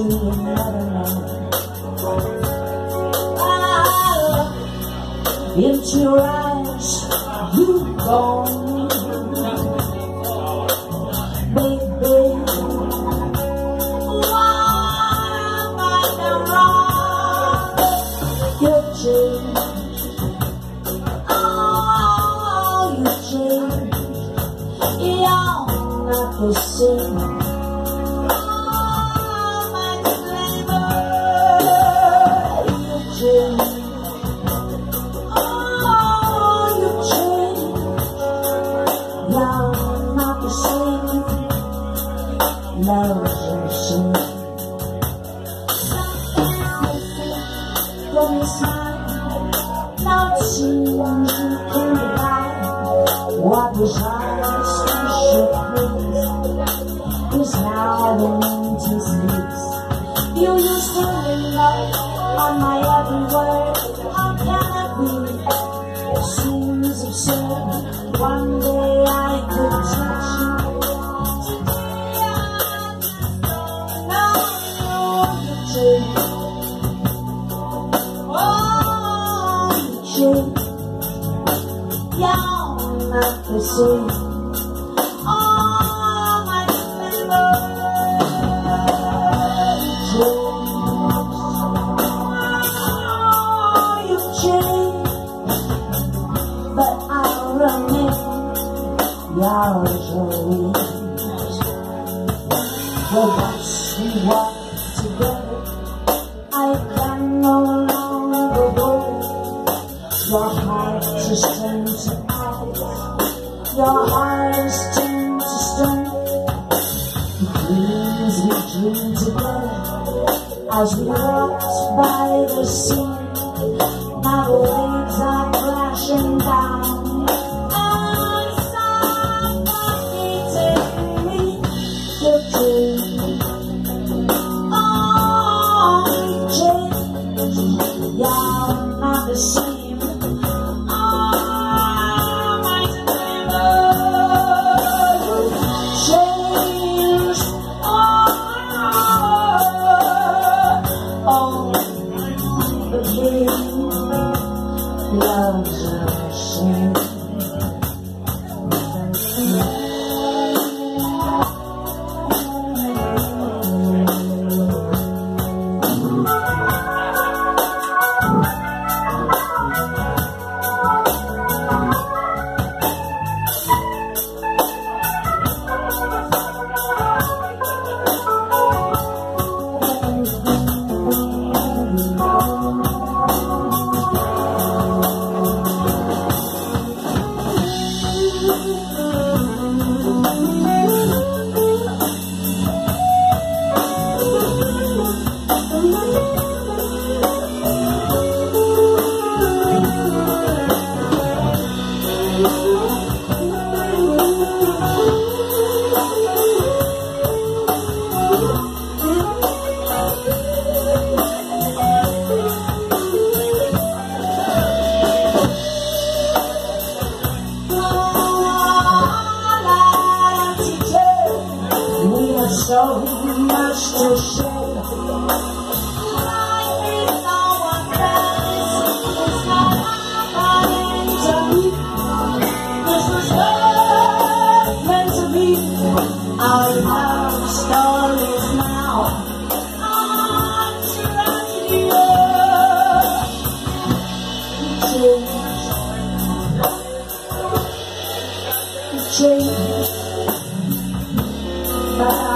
Into your eyes, you gone. Oh, you change, you're not the same. When you smile, you can lie. What was ours should please is now into sleeps. You used to on my every word. How can it be? Seems absurd. One day I could touch you. I know you Oh, you change but I'll remain yours always. Well, once we walk together, I can no heart is turned to stone. Dreams we dream as we walked by the sea. Now the waves are crashing down. And somebody take me the same. We so much to share. Change. Yeah.